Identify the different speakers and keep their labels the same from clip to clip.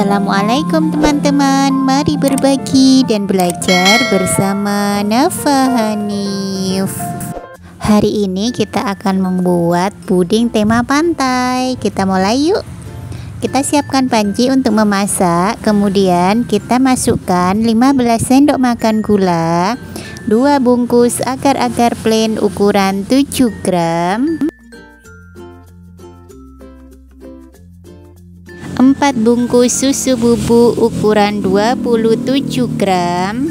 Speaker 1: Assalamualaikum teman-teman. Mari berbagi dan belajar bersama Nafa Hanif. Hari ini kita akan membuat puding tema pantai. Kita mulai yuk. Kita siapkan panci untuk memasak. Kemudian kita masukkan 15 sendok makan gula 2 bungkus agar-agar plain ukuran 7 gram 4 bungkus susu bubuk ukuran 27 gram.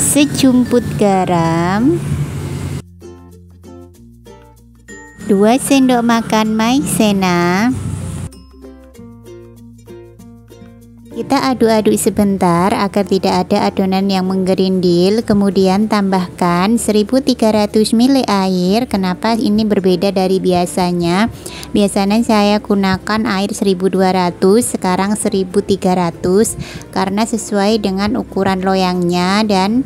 Speaker 1: Sejumput garam. 2 sendok makan maizena Kita aduk-aduk sebentar agar tidak ada adonan yang menggerindil. Kemudian tambahkan 1300 ml air. Kenapa ini berbeda dari biasanya? Biasanya saya gunakan air 1200 Sekarang 1300 Karena sesuai dengan ukuran loyangnya Dan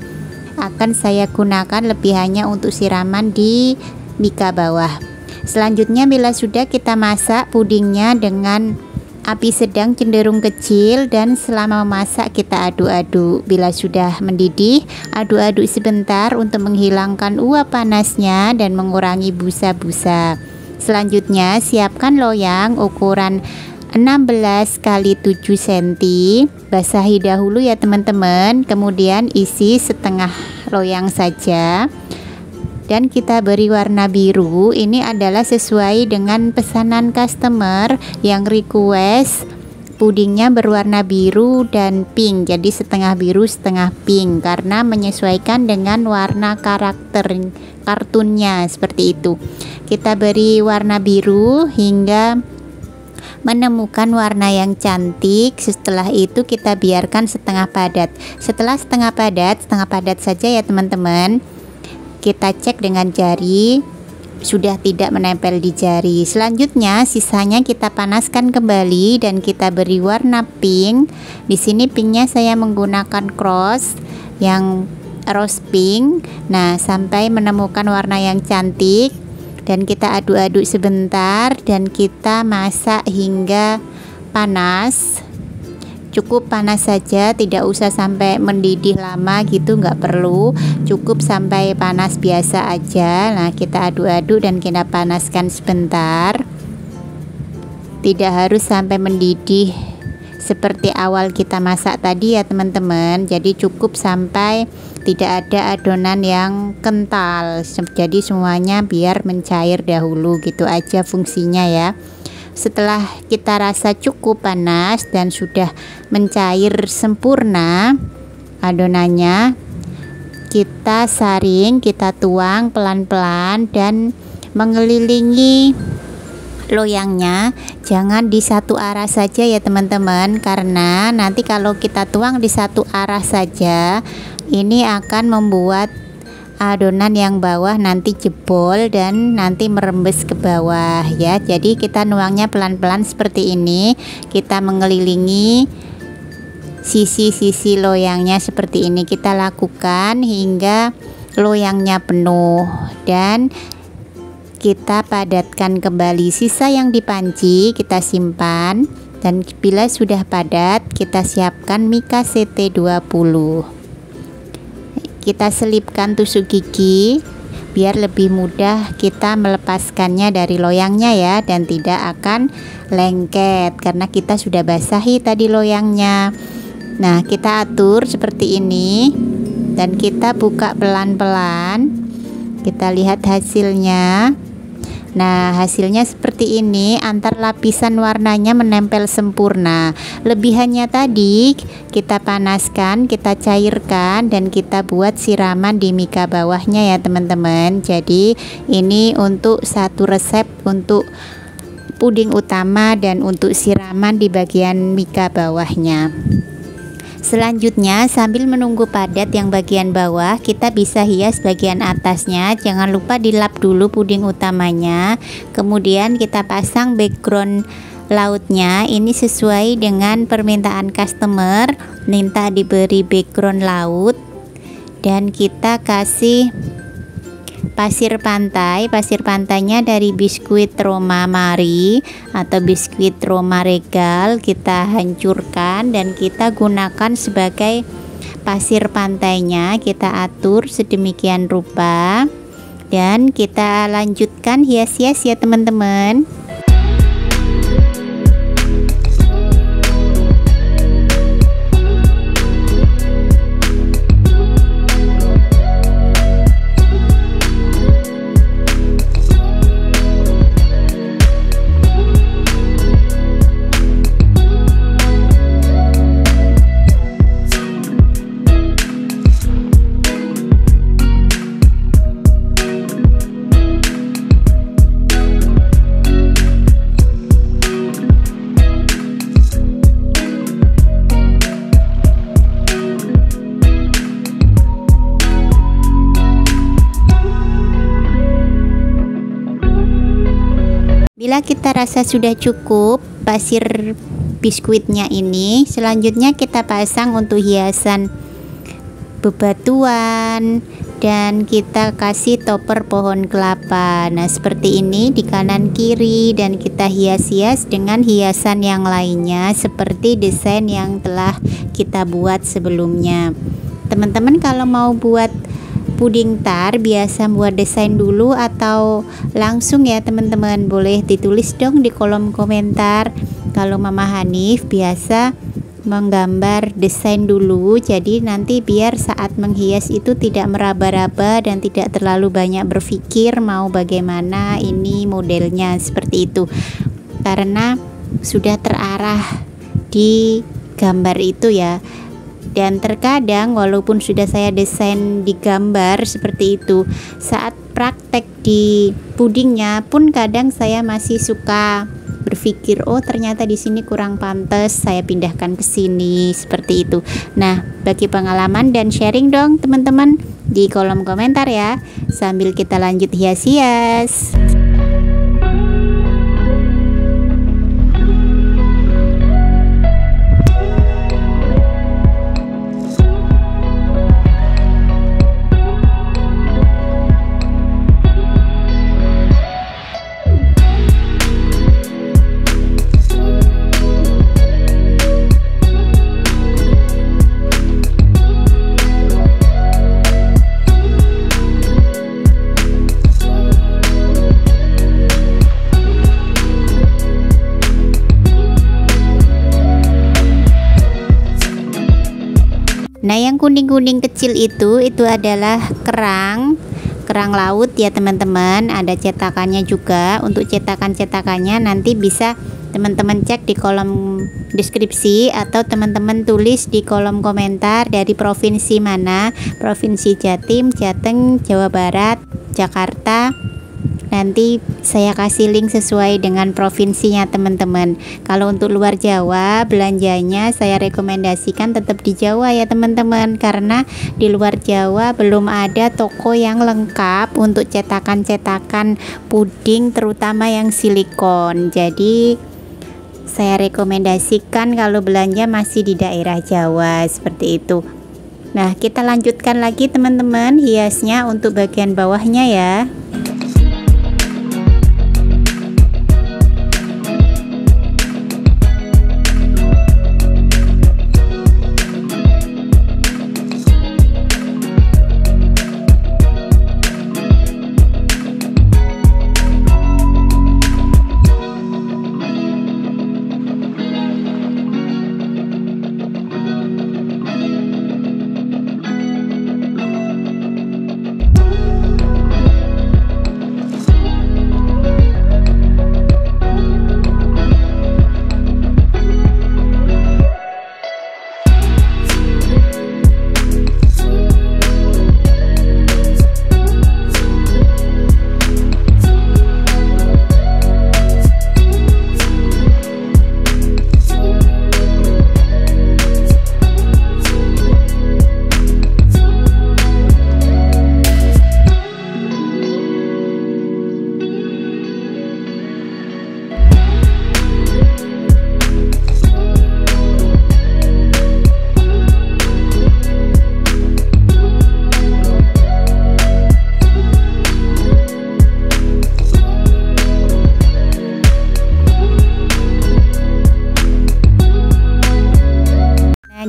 Speaker 1: akan saya gunakan lebih hanya untuk siraman di mika bawah. Selanjutnya bila sudah kita masak pudingnya dengan api sedang cenderung kecil dan selama memasak kita aduk-aduk. Bila sudah mendidih aduk-aduk sebentar untuk menghilangkan uap panasnya dan mengurangi busa-busa. Selanjutnya siapkan loyang ukuran 16 kali 7 cm basahi dahulu ya teman-teman. Kemudian isi setengah loyang saja dan kita beri warna biru ini adalah sesuai dengan pesanan customer yang request. Pudingnya berwarna biru dan pink jadi setengah biru setengah pink karena menyesuaikan dengan warna karakter kartunnya seperti itu. Kita beri warna biru hingga menemukan warna yang cantik. Setelah itu kita biarkan setengah padat. Setelah setengah padat setengah padat saja ya teman-teman kita cek dengan jari. Sudah tidak menempel di jari. Selanjutnya sisanya kita panaskan kembali dan kita beri warna pink. Di sini pinknya saya menggunakan cross yang rose pink. Nah sampai menemukan warna yang cantik. Dan kita aduk-aduk sebentar dan kita masak hingga panas cukup panas saja tidak usah sampai mendidih lama gitu nggak perlu. Cukup sampai panas biasa aja. Nah kita aduk-aduk dan kita panaskan sebentar. Tidak harus sampai mendidih seperti awal kita masak tadi ya teman-teman. Jadi cukup sampai tidak ada adonan yang kental. Jadi semuanya biar mencair dahulu gitu aja fungsinya ya setelah kita rasa cukup panas dan sudah mencair sempurna adonannya kita saring kita tuang pelan-pelan dan mengelilingi loyangnya. Jangan di satu arah saja ya teman-teman karena nanti kalau kita tuang di satu arah saja ini akan membuat adonan yang bawah nanti jebol dan nanti merembes ke bawah ya. Jadi kita nuangnya pelan-pelan seperti ini. Kita mengelilingi sisi-sisi loyangnya seperti ini. Kita lakukan hingga loyangnya penuh dan kita padatkan kembali. Sisa yang dipanci kita simpan dan bila sudah padat kita siapkan mika CT20 kita selipkan tusuk gigi biar lebih mudah kita melepaskannya dari loyangnya ya dan tidak akan lengket karena kita sudah basahi tadi loyangnya. Nah kita atur seperti ini dan kita buka pelan-pelan. Kita lihat hasilnya Nah, hasilnya seperti ini, antar lapisan warnanya menempel sempurna. Lebihannya tadi kita panaskan, kita cairkan dan kita buat siraman di mika bawahnya ya, teman-teman. Jadi, ini untuk satu resep untuk puding utama dan untuk siraman di bagian mika bawahnya. Selanjutnya, sambil menunggu padat yang bagian bawah, kita bisa hias bagian atasnya. Jangan lupa dilap dulu puding utamanya. Kemudian kita pasang background lautnya. Ini sesuai dengan permintaan customer, minta diberi background laut dan kita kasih pasir pantai. Pasir pantainya dari biskuit Roma Mari atau biskuit Roma Regal kita hancurkan dan kita gunakan sebagai pasir pantainya. Kita atur sedemikian rupa. Dan kita lanjutkan hias-hias ya teman-teman Bila kita rasa sudah cukup pasir biskuitnya ini, selanjutnya kita pasang untuk hiasan bebatuan dan kita kasih topper pohon kelapa. Nah, seperti ini di kanan kiri dan kita hias-hias dengan hiasan yang lainnya seperti desain yang telah kita buat sebelumnya. Teman-teman kalau mau buat puding tar biasa buat desain dulu atau langsung ya teman-teman. Boleh ditulis dong di kolom komentar. Kalau Mama Hanif biasa menggambar desain dulu jadi nanti biar saat menghias itu tidak meraba-raba dan tidak terlalu banyak berpikir mau bagaimana ini modelnya seperti itu. Karena sudah terarah di gambar itu ya dan terkadang walaupun sudah saya desain di gambar seperti itu saat praktek di pudingnya pun kadang saya masih suka berpikir oh ternyata di sini kurang pantas saya pindahkan ke sini seperti itu. Nah bagi pengalaman dan sharing dong teman-teman di kolom komentar ya. Sambil kita lanjut hias-hias Nah, yang kuning-kuning kecil itu itu adalah kerang kerang laut ya teman-teman. Ada cetakannya juga. Untuk cetakan-cetakannya nanti bisa teman-teman cek di kolom deskripsi atau teman-teman tulis di kolom komentar dari provinsi mana. Provinsi Jatim, Jateng, Jawa Barat, Jakarta nanti saya kasih link sesuai dengan provinsinya teman-teman. Kalau untuk luar Jawa belanjanya saya rekomendasikan tetap di Jawa ya teman-teman. Karena di luar Jawa belum ada toko yang lengkap untuk cetakan-cetakan puding terutama yang silikon. Jadi saya rekomendasikan kalau belanja masih di daerah Jawa seperti itu. Nah kita lanjutkan lagi teman-teman hiasnya untuk bagian bawahnya ya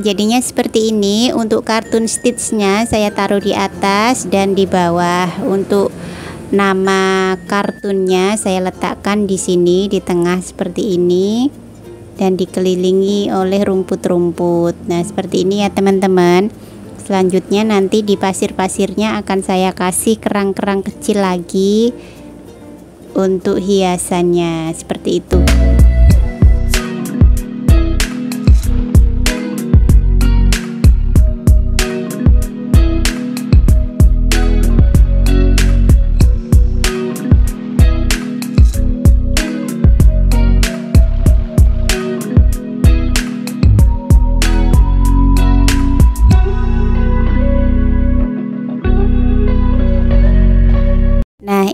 Speaker 1: jadinya seperti ini untuk kartun stitchnya saya taruh di atas dan di bawah. Untuk nama kartunnya saya letakkan di sini di tengah seperti ini. Dan dikelilingi oleh rumput-rumput. Nah seperti ini ya teman-teman. Selanjutnya nanti di pasir-pasirnya akan saya kasih kerang-kerang kecil lagi untuk hiasannya. Seperti itu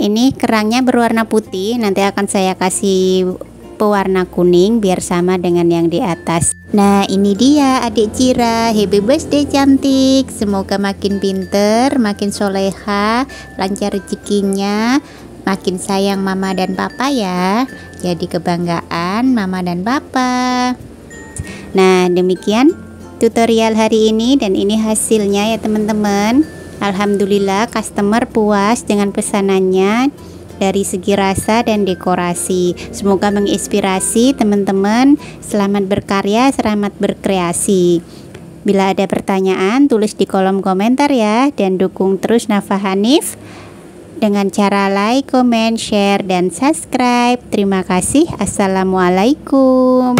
Speaker 1: ini kerangnya berwarna putih. Nanti akan saya kasih pewarna kuning biar sama dengan yang di atas. Nah ini dia adik Cira. Happy birthday cantik. Semoga makin pinter Makin soleha Lancar rezekinya. Makin sayang mama dan papa ya. Jadi kebanggaan mama dan papa. Nah demikian tutorial hari ini Dan ini hasilnya ya teman-teman Alhamdulillah customer puas dengan pesanannya dari segi rasa dan dekorasi. Semoga menginspirasi teman-teman. Selamat berkarya, selamat berkreasi. Bila ada pertanyaan, tulis di kolom komentar ya dan dukung terus Nafa Hanif dengan cara like, comment, share, dan subscribe. Terima kasih. Assalamualaikum.